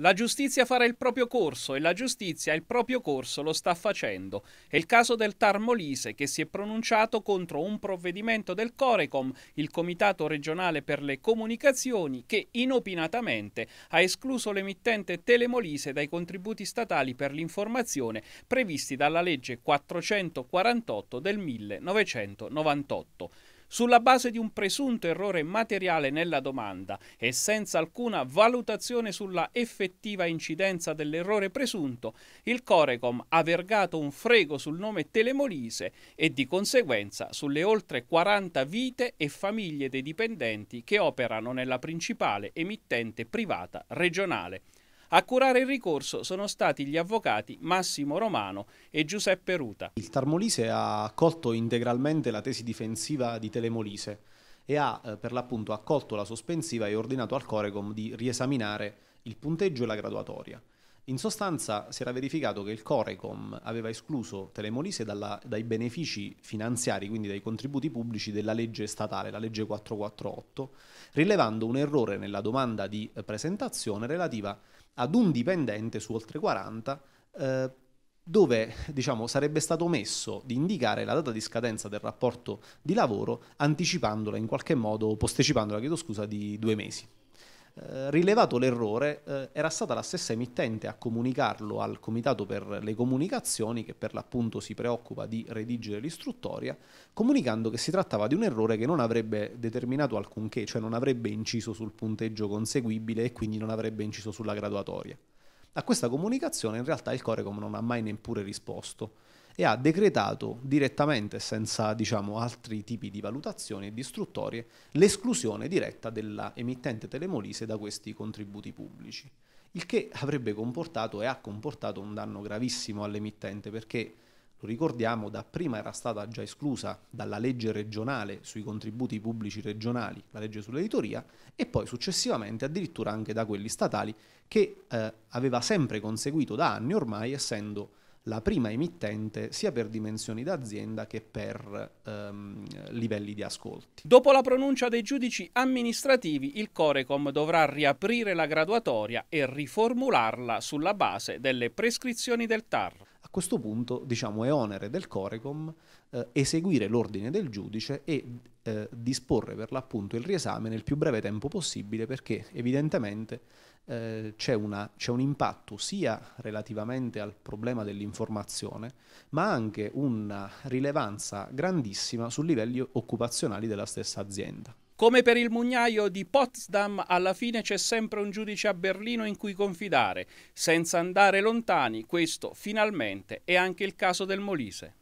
La giustizia farà il proprio corso e la giustizia il proprio corso lo sta facendo. È il caso del Tar Molise che si è pronunciato contro un provvedimento del Corecom, il Comitato regionale per le comunicazioni, che inopinatamente ha escluso l'emittente Telemolise dai contributi statali per l'informazione previsti dalla legge 448 del 1998 sulla base di un presunto errore materiale nella domanda e senza alcuna valutazione sulla effettiva incidenza dell'errore presunto, il Corecom ha vergato un frego sul nome Telemolise e di conseguenza sulle oltre 40 vite e famiglie dei dipendenti che operano nella principale emittente privata regionale. A curare il ricorso sono stati gli avvocati Massimo Romano e Giuseppe Ruta. Il Tarmolise ha accolto integralmente la tesi difensiva di Telemolise e ha eh, per l'appunto accolto la sospensiva e ordinato al Corecom di riesaminare il punteggio e la graduatoria. In sostanza si era verificato che il Corecom aveva escluso Telemolise dalla, dai benefici finanziari, quindi dai contributi pubblici della legge statale, la legge 448, rilevando un errore nella domanda di eh, presentazione relativa ad un dipendente su oltre 40 eh, dove diciamo, sarebbe stato messo di indicare la data di scadenza del rapporto di lavoro anticipandola in qualche modo, postecipandola, chiedo scusa, di due mesi. Eh, rilevato l'errore, eh, era stata la stessa emittente a comunicarlo al Comitato per le Comunicazioni, che per l'appunto si preoccupa di redigere l'istruttoria, comunicando che si trattava di un errore che non avrebbe determinato alcunché, cioè non avrebbe inciso sul punteggio conseguibile e quindi non avrebbe inciso sulla graduatoria. A questa comunicazione in realtà il Corecom non ha mai neppure risposto e ha decretato direttamente, senza diciamo, altri tipi di valutazioni e di istruttorie, l'esclusione diretta della emittente Telemolise da questi contributi pubblici. Il che avrebbe comportato e ha comportato un danno gravissimo all'emittente perché, lo ricordiamo, dapprima era stata già esclusa dalla legge regionale sui contributi pubblici regionali, la legge sull'editoria, e poi successivamente addirittura anche da quelli statali che eh, aveva sempre conseguito da anni ormai essendo la prima emittente sia per dimensioni d'azienda che per ehm, livelli di ascolti. Dopo la pronuncia dei giudici amministrativi, il Corecom dovrà riaprire la graduatoria e riformularla sulla base delle prescrizioni del TAR. A questo punto, diciamo, è onere del Corecom eh, eseguire l'ordine del giudice e eh, disporre per l'appunto il riesame nel più breve tempo possibile perché evidentemente eh, c'è, una, c'è, un impatto sia relativamente al problema dell'informazione, ma anche una rilevanza grandissima su livelli occupazionali della stessa azienda. Come per il mugnaio di Potsdam, alla fine c'è sempre un giudice a Berlino in cui confidare. Senza andare lontani, questo finalmente è anche il caso del Molise.